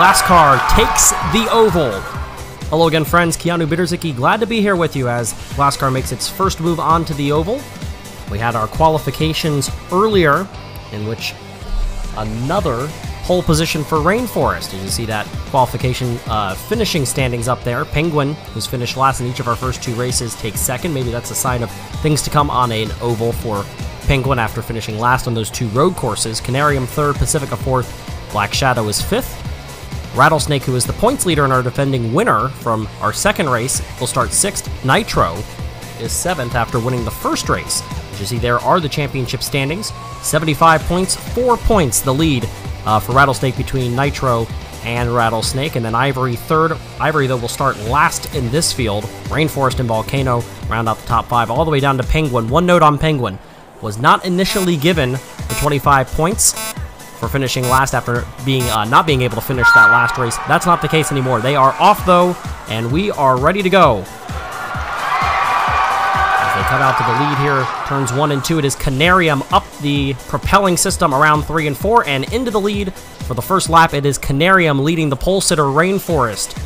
Glasscar takes the oval. Hello again, friends. Keanu Bitterzicki, glad to be here with you as Glasscar makes its first move onto the oval. We had our qualifications earlier, in which another pole position for Rainforest. As you see that qualification uh, finishing standings up there. Penguin, who's finished last in each of our first two races, takes second. Maybe that's a sign of things to come on an oval for Penguin after finishing last on those two road courses. Canarium third, Pacifica fourth, Black Shadow is fifth. Rattlesnake, who is the points leader and our defending winner from our second race, will start sixth. Nitro is seventh after winning the first race. As you see, there are the championship standings 75 points, 4 points the lead uh, for Rattlesnake between Nitro and Rattlesnake. And then Ivory third. Ivory, though, will start last in this field. Rainforest and Volcano round out the top five, all the way down to Penguin. One note on Penguin was not initially given the 25 points for finishing last after being uh, not being able to finish that last race. That's not the case anymore. They are off though, and we are ready to go. As they cut out to the lead here, turns one and two. It is Canarium up the propelling system around three and four, and into the lead for the first lap. It is Canarium leading the pole sitter Rainforest.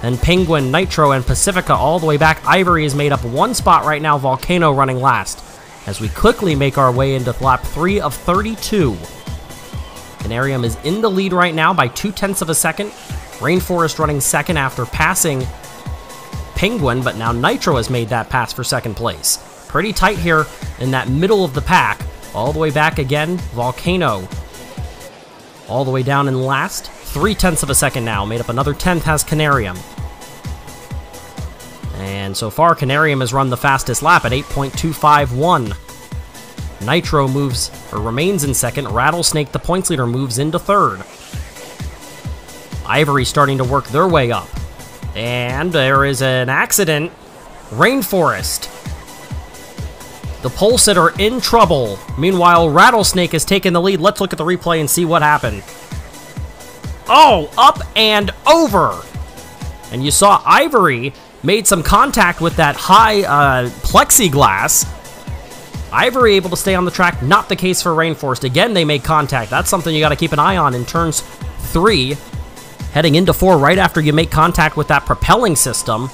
Then Penguin, Nitro, and Pacifica all the way back. Ivory is made up one spot right now. Volcano running last. As we quickly make our way into lap three of 32. Canarium is in the lead right now by two tenths of a second. Rainforest running second after passing Penguin, but now Nitro has made that pass for second place. Pretty tight here in that middle of the pack. All the way back again, Volcano. All the way down in last. Three tenths of a second now. Made up another tenth has Canarium. And so far, Canarium has run the fastest lap at 8.251. Nitro moves, or remains in second. Rattlesnake, the points leader, moves into third. Ivory starting to work their way up. And there is an accident. Rainforest. The pole sitter in trouble. Meanwhile, Rattlesnake has taken the lead. Let's look at the replay and see what happened. Oh, up and over. And you saw Ivory made some contact with that high uh, plexiglass Ivory able to stay on the track, not the case for Rainforest. Again, they make contact. That's something you got to keep an eye on in turns three, heading into four right after you make contact with that propelling system.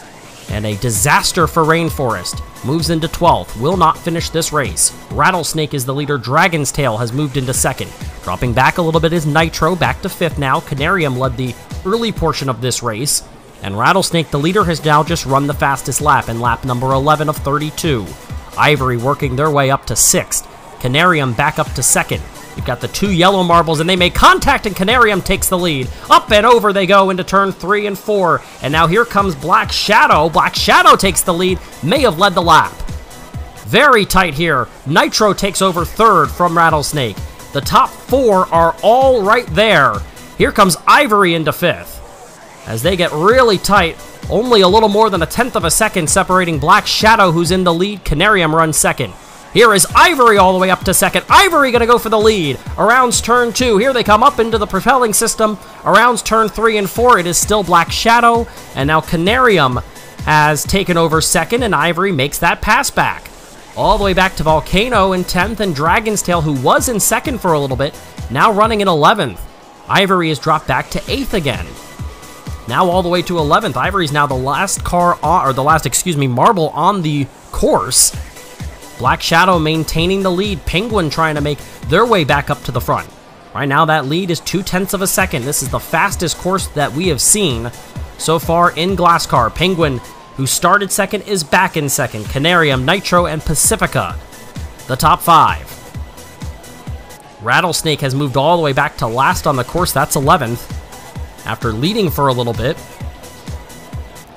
And a disaster for Rainforest. Moves into 12th, will not finish this race. Rattlesnake is the leader, Dragon's Tail has moved into second. Dropping back a little bit is Nitro, back to fifth now. Canarium led the early portion of this race. And Rattlesnake, the leader, has now just run the fastest lap in lap number 11 of 32. Ivory working their way up to sixth. Canarium back up to second. You've got the two yellow marbles, and they make contact, and Canarium takes the lead. Up and over they go into turn three and four. And now here comes Black Shadow. Black Shadow takes the lead, may have led the lap. Very tight here. Nitro takes over third from Rattlesnake. The top four are all right there. Here comes Ivory into fifth. As they get really tight, only a little more than a tenth of a second separating Black Shadow, who's in the lead. Canarium runs second. Here is Ivory all the way up to second. Ivory gonna go for the lead. Arounds turn two. Here they come up into the propelling system. Arounds turn three and four. It is still Black Shadow. And now Canarium has taken over second, and Ivory makes that pass back. All the way back to Volcano in 10th, and Dragon's Tail, who was in second for a little bit, now running in 11th. Ivory has dropped back to 8th again. Now all the way to 11th. Ivory's now the last car, on, or the last, excuse me, marble on the course. Black Shadow maintaining the lead. Penguin trying to make their way back up to the front. Right now that lead is two-tenths of a second. This is the fastest course that we have seen so far in Glasscar. Penguin, who started second, is back in second. Canarium, Nitro, and Pacifica, the top five. Rattlesnake has moved all the way back to last on the course. That's 11th after leading for a little bit.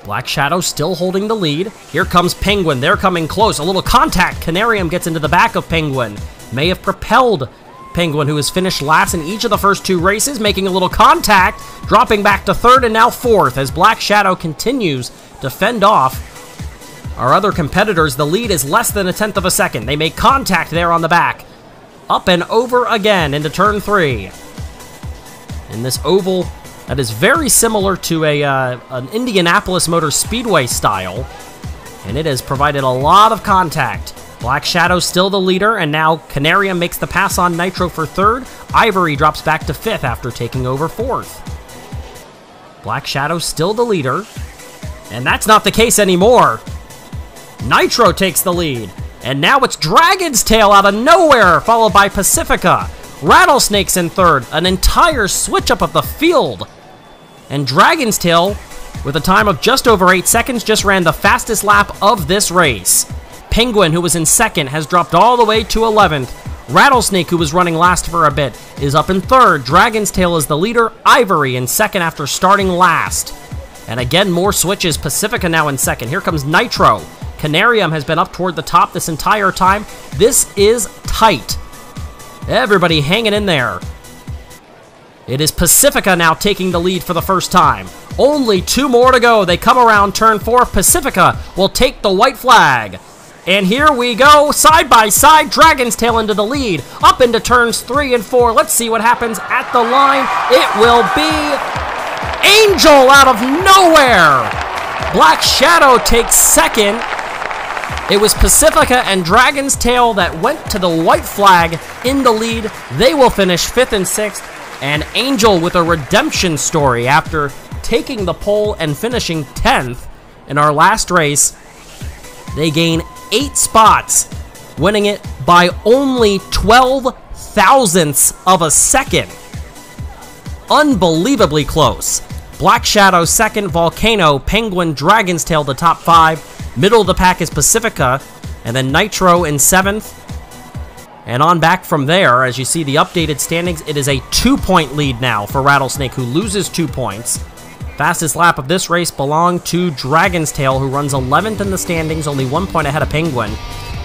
Black Shadow still holding the lead. Here comes Penguin. They're coming close. A little contact. Canarium gets into the back of Penguin. May have propelled Penguin, who has finished last in each of the first two races, making a little contact, dropping back to third and now fourth as Black Shadow continues to fend off our other competitors. The lead is less than a tenth of a second. They make contact there on the back. Up and over again into turn three. In this oval that is very similar to a uh, an Indianapolis Motor Speedway style, and it has provided a lot of contact. Black Shadow still the leader, and now Canarium makes the pass on Nitro for third. Ivory drops back to fifth after taking over fourth. Black Shadow still the leader. And that's not the case anymore. Nitro takes the lead. And now it's Dragon's Tail out of nowhere, followed by Pacifica. Rattlesnake's in third. An entire switch up of the field. And Dragon's Tail, with a time of just over 8 seconds, just ran the fastest lap of this race. Penguin, who was in second, has dropped all the way to 11th. Rattlesnake, who was running last for a bit, is up in third. Dragon's Tail is the leader. Ivory in second after starting last. And again, more switches. Pacifica now in second. Here comes Nitro. Canarium has been up toward the top this entire time. This is tight. Everybody hanging in there. It is Pacifica now taking the lead for the first time. Only two more to go. They come around turn four. Pacifica will take the white flag. And here we go, side by side, Dragon's Tail into the lead, up into turns three and four. Let's see what happens at the line. It will be Angel out of nowhere. Black Shadow takes second. It was Pacifica and Dragon's Tail that went to the white flag in the lead. They will finish fifth and sixth. And Angel with a redemption story after taking the pole and finishing 10th in our last race. They gain eight spots, winning it by only 12 thousandths of a second. Unbelievably close. Black Shadow second, Volcano, Penguin, Dragon's Tail the top five. Middle of the pack is Pacifica, and then Nitro in seventh. And on back from there, as you see the updated standings, it is a two-point lead now for Rattlesnake, who loses two points. Fastest lap of this race belonged to Dragon's Tail, who runs 11th in the standings, only one point ahead of Penguin.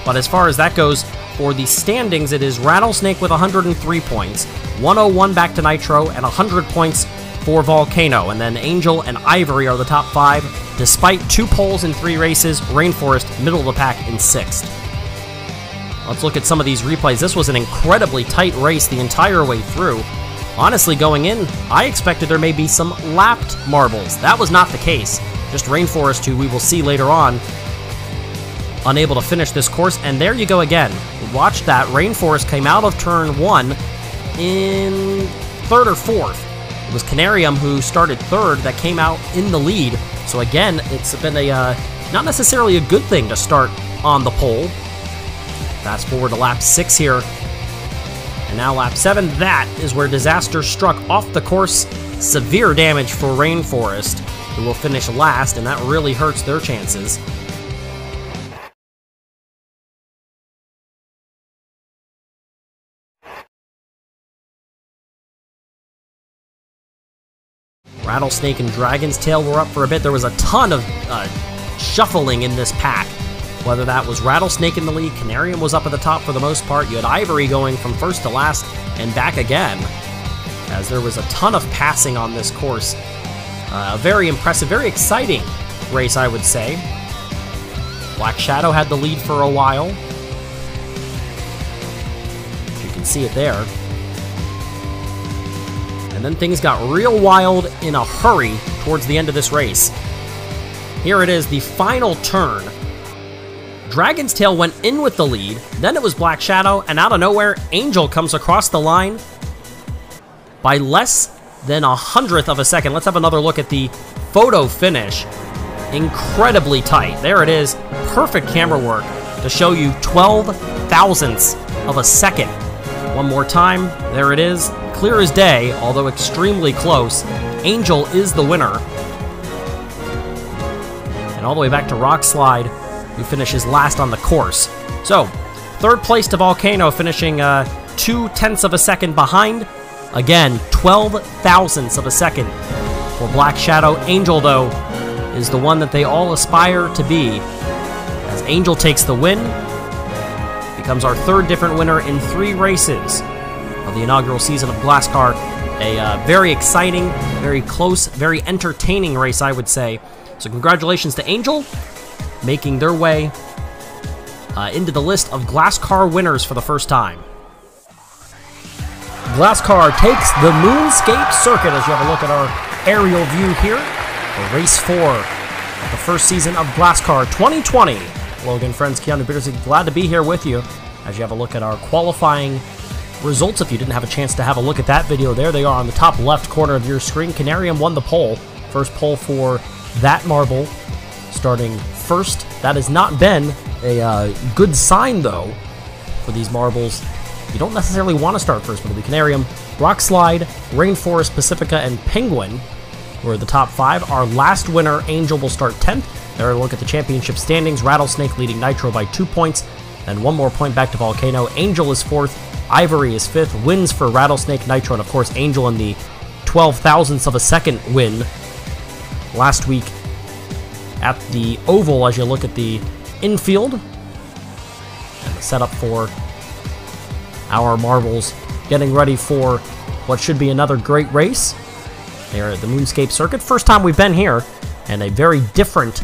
But as far as that goes, for the standings, it is Rattlesnake with 103 points, 101 back to Nitro, and 100 points for Volcano. And then Angel and Ivory are the top five, despite two poles in three races, Rainforest middle of the pack in sixth. Let's look at some of these replays. This was an incredibly tight race the entire way through. Honestly, going in, I expected there may be some lapped marbles. That was not the case. Just Rainforest, who we will see later on, unable to finish this course. And there you go again. Watch that. Rainforest came out of turn one in third or fourth. It was Canarium who started third that came out in the lead. So again, it's been a uh, not necessarily a good thing to start on the pole. Fast forward to lap six here. And now lap 7, that is where disaster struck off the course. Severe damage for Rainforest, who will finish last, and that really hurts their chances. Rattlesnake and Dragon's Tail were up for a bit. There was a ton of uh, shuffling in this pack. Whether that was Rattlesnake in the lead, Canarium was up at the top for the most part. You had Ivory going from first to last and back again, as there was a ton of passing on this course. Uh, a very impressive, very exciting race, I would say. Black Shadow had the lead for a while. You can see it there. And then things got real wild in a hurry towards the end of this race. Here it is, the final turn Dragon's Tail went in with the lead, then it was Black Shadow, and out of nowhere, Angel comes across the line by less than a hundredth of a second. Let's have another look at the photo finish. Incredibly tight. There it is. Perfect camera work to show you 12 thousandths of a second. One more time. There it is. Clear as day, although extremely close. Angel is the winner. And all the way back to Rock Slide, who finishes last on the course. So, third place to Volcano, finishing uh, two tenths of a second behind. Again, 12 thousandths of a second for Black Shadow. Angel, though, is the one that they all aspire to be. As Angel takes the win, becomes our third different winner in three races of the inaugural season of Glasscar. A uh, very exciting, very close, very entertaining race, I would say. So, congratulations to Angel making their way uh, into the list of Glasscar winners for the first time. Glasscar takes the Moonscape Circuit as you have a look at our aerial view here for race four of the first season of Glasscar 2020. Logan, friends, Keanu Bittersy, glad to be here with you as you have a look at our qualifying results. If you didn't have a chance to have a look at that video, there they are on the top left corner of your screen. Canarium won the pole First pole for that marble, starting first. That has not been a uh, good sign, though, for these marbles. You don't necessarily want to start first, but it'll be Canarium, Rock Slide, Rainforest, Pacifica, and Penguin were the top five. Our last winner, Angel, will start 10th. There, a look at the championship standings. Rattlesnake leading Nitro by two points, and one more point back to Volcano. Angel is fourth, Ivory is fifth. Wins for Rattlesnake, Nitro, and of course Angel in the 12 thousandths of a second win last week at the Oval as you look at the infield and the setup for our marbles getting ready for what should be another great race. They're at the Moonscape Circuit. First time we've been here, and a very different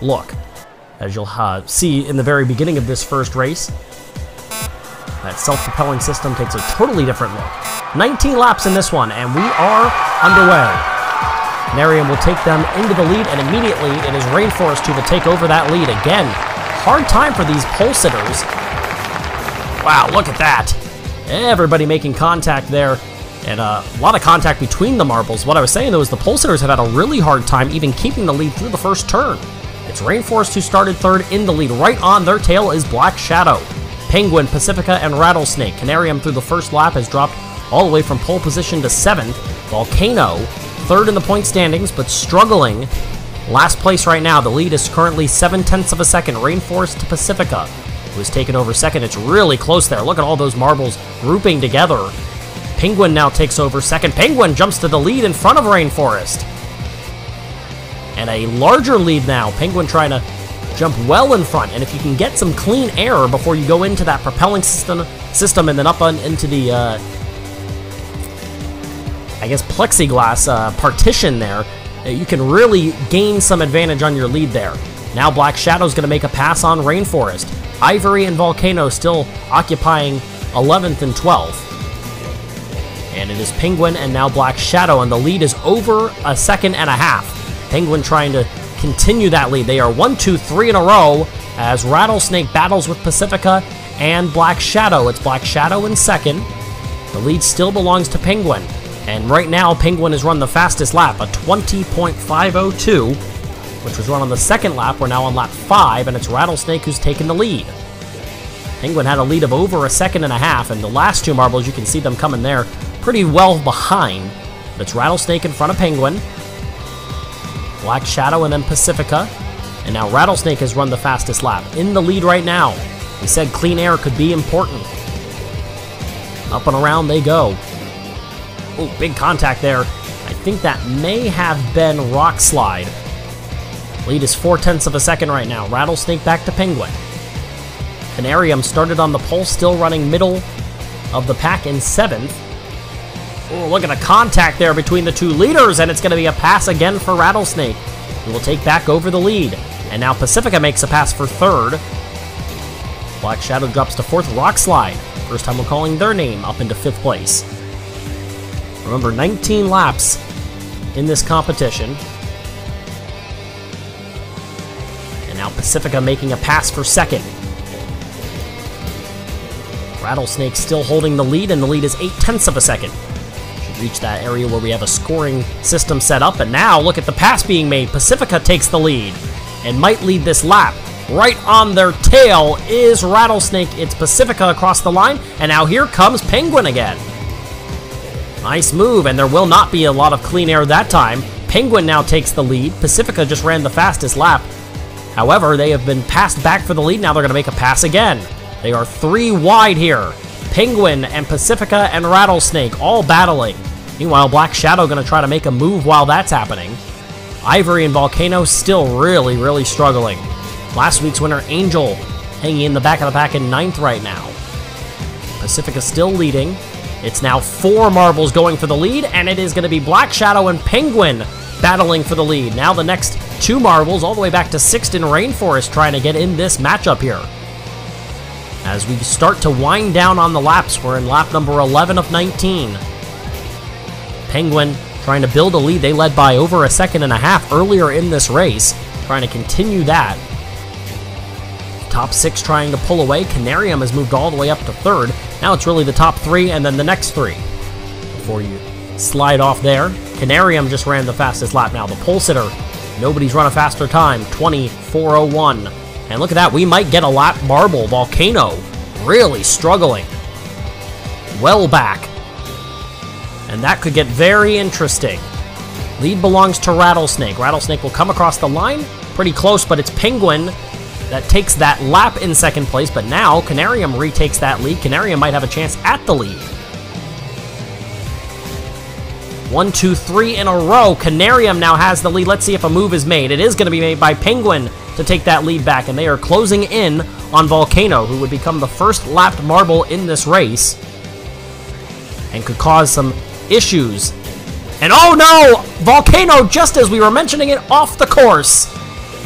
look. As you'll uh, see in the very beginning of this first race, that self-propelling system takes a totally different look. 19 laps in this one, and we are underway. Canarium will take them into the lead, and immediately it is Rainforest who will take over that lead. Again, hard time for these pole sitters. Wow, look at that. Everybody making contact there. And uh, a lot of contact between the marbles. What I was saying, though, is the pole sitters have had a really hard time even keeping the lead through the first turn. It's Rainforest who started third in the lead. Right on their tail is Black Shadow. Penguin, Pacifica, and Rattlesnake. Canarium through the first lap has dropped all the way from pole position to seventh. Volcano, third in the point standings, but struggling. Last place right now. The lead is currently seven tenths of a second. Rainforest to Pacifica, who has taken over second. It's really close there. Look at all those marbles grouping together. Penguin now takes over second. Penguin jumps to the lead in front of Rainforest. And a larger lead now. Penguin trying to jump well in front. And if you can get some clean air before you go into that propelling system, system and then up on, into the, uh, I guess, plexiglass uh, partition there, uh, you can really gain some advantage on your lead there. Now Black Shadow's going to make a pass on Rainforest. Ivory and Volcano still occupying 11th and 12th. And it is Penguin and now Black Shadow, and the lead is over a second and a half. Penguin trying to continue that lead. They are one, two, three in a row as Rattlesnake battles with Pacifica and Black Shadow. It's Black Shadow in second. The lead still belongs to Penguin. And right now, Penguin has run the fastest lap, a 20.502, which was run on the second lap. We're now on lap 5, and it's Rattlesnake who's taken the lead. Penguin had a lead of over a second and a half, and the last two marbles, you can see them coming there pretty well behind. But it's Rattlesnake in front of Penguin. Black Shadow and then Pacifica. And now Rattlesnake has run the fastest lap. In the lead right now. We said clean air could be important. Up and around they go. Oh, big contact there. I think that may have been Rock Slide. Lead is four tenths of a second right now. Rattlesnake back to Penguin. Canarium started on the pole, still running middle of the pack in seventh. Oh, look at the contact there between the two leaders, and it's going to be a pass again for Rattlesnake, who will take back over the lead. And now Pacifica makes a pass for third. Black Shadow drops to fourth. Rock Slide, first time we're calling their name, up into fifth place. Remember, 19 laps in this competition. And now Pacifica making a pass for second. Rattlesnake still holding the lead, and the lead is 8 tenths of a second. Should reach that area where we have a scoring system set up, and now look at the pass being made. Pacifica takes the lead and might lead this lap. Right on their tail is Rattlesnake. It's Pacifica across the line, and now here comes Penguin again. Nice move, and there will not be a lot of clean air that time. Penguin now takes the lead. Pacifica just ran the fastest lap. However, they have been passed back for the lead. Now they're going to make a pass again. They are three wide here. Penguin and Pacifica and Rattlesnake all battling. Meanwhile, Black Shadow going to try to make a move while that's happening. Ivory and Volcano still really, really struggling. Last week's winner, Angel, hanging in the back of the pack in ninth right now. Pacifica still leading. It's now four marbles going for the lead, and it is going to be Black Shadow and Penguin battling for the lead. Now the next two marbles, all the way back to sixth in Rainforest, trying to get in this matchup here. As we start to wind down on the laps, we're in lap number 11 of 19. Penguin trying to build a lead. They led by over a second and a half earlier in this race, trying to continue that. Top six trying to pull away. Canarium has moved all the way up to third. Now it's really the top three and then the next three before you slide off there. Canarium just ran the fastest lap now. The pole sitter, nobody's run a faster time, 24.01. And look at that, we might get a lap marble. Volcano really struggling. Well back. And that could get very interesting. Lead belongs to Rattlesnake. Rattlesnake will come across the line. Pretty close, but it's Penguin that takes that lap in second place. But now, Canarium retakes that lead. Canarium might have a chance at the lead. One, two, three in a row. Canarium now has the lead. Let's see if a move is made. It is going to be made by Penguin to take that lead back, and they are closing in on Volcano, who would become the first lapped marble in this race and could cause some issues. And oh no! Volcano, just as we were mentioning it off the course,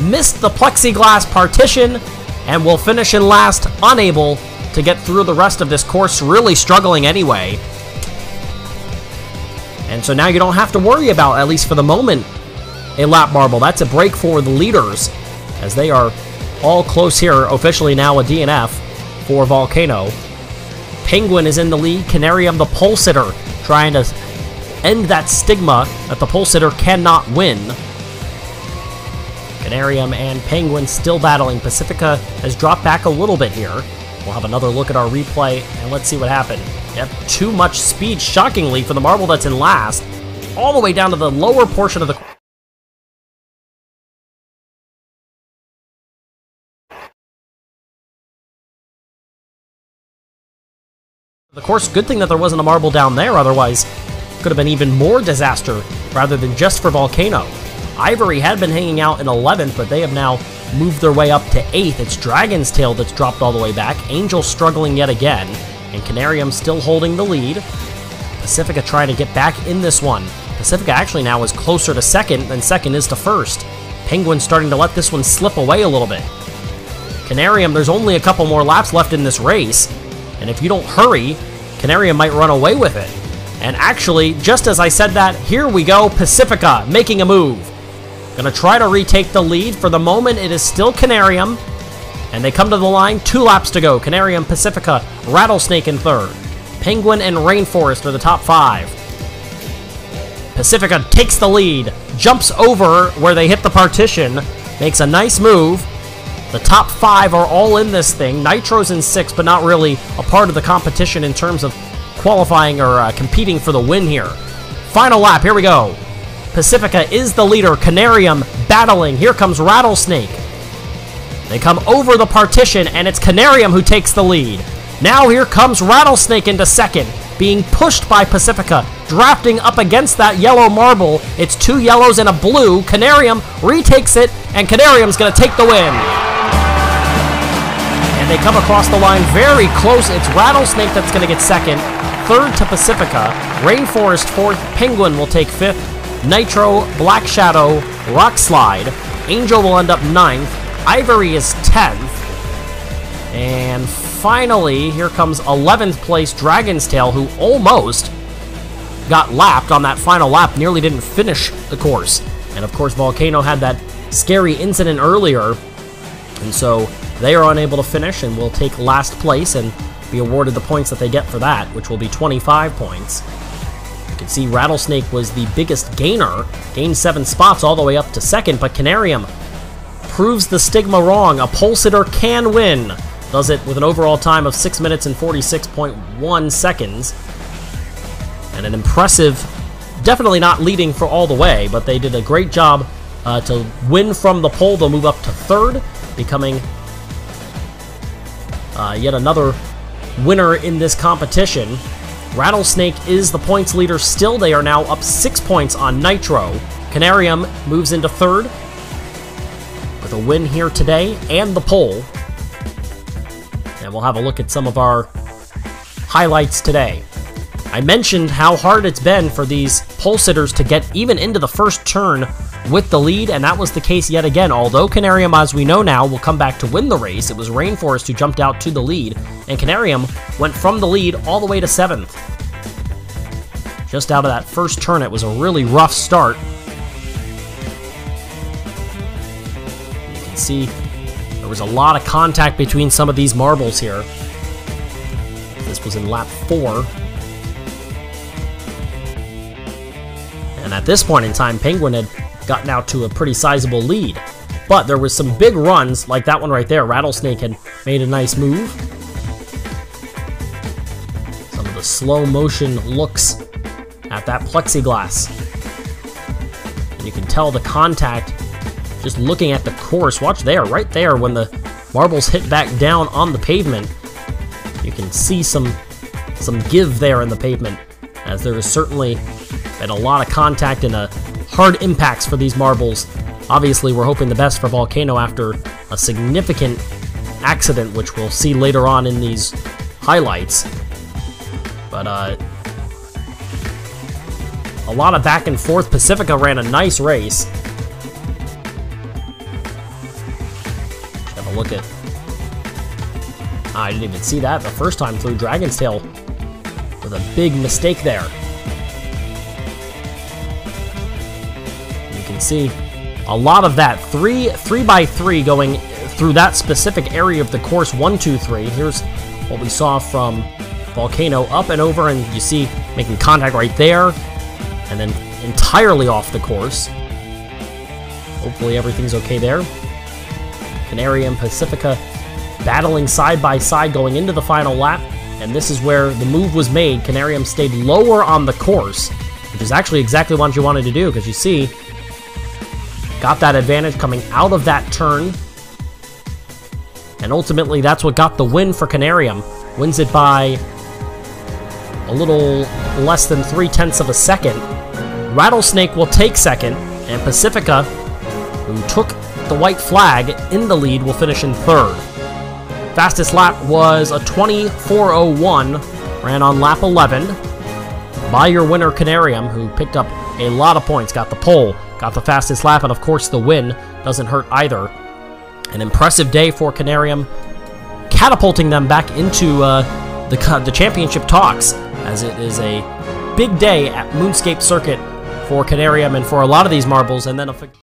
missed the plexiglass partition and will finish in last, unable to get through the rest of this course, really struggling anyway. And so now you don't have to worry about, at least for the moment, a lap marble. That's a break for the leaders, as they are all close here, officially now a DNF for Volcano. Penguin is in the lead, Canarium the pole sitter, trying to end that stigma that the pole sitter cannot win. Canarium and Penguin still battling. Pacifica has dropped back a little bit here. We'll have another look at our replay, and let's see what happened. Yep, too much speed, shockingly, for the marble that's in last. All the way down to the lower portion of the... The course, good thing that there wasn't a marble down there, otherwise could have been even more disaster rather than just for Volcano. Ivory had been hanging out in 11th, but they have now moved their way up to 8th. It's Dragon's Tail that's dropped all the way back. Angel struggling yet again, and Canarium still holding the lead. Pacifica trying to get back in this one. Pacifica actually now is closer to second than second is to first. Penguin starting to let this one slip away a little bit. Canarium, there's only a couple more laps left in this race, and if you don't hurry, Canarium might run away with it. And actually, just as I said that, here we go, Pacifica making a move. Gonna try to retake the lead. For the moment, it is still Canarium. And they come to the line, two laps to go. Canarium, Pacifica, Rattlesnake in third. Penguin and Rainforest are the top five. Pacifica takes the lead, jumps over where they hit the partition, makes a nice move. The top five are all in this thing. Nitro's in six, but not really a part of the competition in terms of qualifying or uh, competing for the win here. Final lap, here we go. Pacifica is the leader. Canarium battling. Here comes Rattlesnake. They come over the partition, and it's Canarium who takes the lead. Now here comes Rattlesnake into second, being pushed by Pacifica, drafting up against that yellow marble. It's two yellows and a blue. Canarium retakes it, and Canarium's going to take the win. And they come across the line very close. It's Rattlesnake that's going to get second. Third to Pacifica. Rainforest fourth. Penguin will take fifth. Nitro, Black Shadow, Rock Slide. Angel will end up 9th. Ivory is 10th. And finally, here comes 11th place Dragon's Tail, who almost got lapped on that final lap, nearly didn't finish the course. And of course, Volcano had that scary incident earlier, and so they are unable to finish and will take last place and be awarded the points that they get for that, which will be 25 points. You can see Rattlesnake was the biggest gainer, gained seven spots all the way up to second, but Canarium proves the stigma wrong. A pole sitter can win. Does it with an overall time of 6 minutes and 46.1 seconds. And an impressive, definitely not leading for all the way, but they did a great job uh, to win from the pole. They'll move up to third, becoming uh, yet another winner in this competition. Rattlesnake is the points leader still. They are now up six points on Nitro. Canarium moves into third with a win here today and the pole. And we'll have a look at some of our highlights today. I mentioned how hard it's been for these pole sitters to get even into the first turn with the lead, and that was the case yet again. Although Canarium, as we know now, will come back to win the race, it was Rainforest who jumped out to the lead, and Canarium went from the lead all the way to 7th. Just out of that first turn, it was a really rough start. You can see there was a lot of contact between some of these marbles here. This was in lap 4. And at this point in time, Penguin had gotten out to a pretty sizable lead. But there was some big runs, like that one right there. Rattlesnake had made a nice move. Some of the slow motion looks at that plexiglass. And you can tell the contact just looking at the course. Watch there, right there, when the marbles hit back down on the pavement. You can see some some give there in the pavement, as there is certainly been a lot of contact in a hard impacts for these marbles. Obviously, we're hoping the best for Volcano after a significant accident, which we'll see later on in these highlights. But, uh, a lot of back and forth. Pacifica ran a nice race. Have a look at... I didn't even see that the first time through Dragon's Tail with a big mistake there. Can see a lot of that. Three, three by three going through that specific area of the course. One, two, three. Here's what we saw from Volcano up and over, and you see making contact right there and then entirely off the course. Hopefully everything's okay there. Canary and Pacifica battling side by side going into the final lap, and this is where the move was made. Canarium stayed lower on the course, which is actually exactly what you wanted to do, because you see, got that advantage coming out of that turn, and ultimately that's what got the win for Canarium. Wins it by a little less than three-tenths of a second. Rattlesnake will take second, and Pacifica, who took the white flag in the lead, will finish in third. Fastest lap was a 24.01, ran on lap 11 by your winner Canarium, who picked up a lot of points, got the pole, got the fastest lap, and of course the win doesn't hurt either. An impressive day for Canarium, catapulting them back into uh, the, the championship talks as it is a big day at Moonscape Circuit for Canarium and for a lot of these marbles, and then a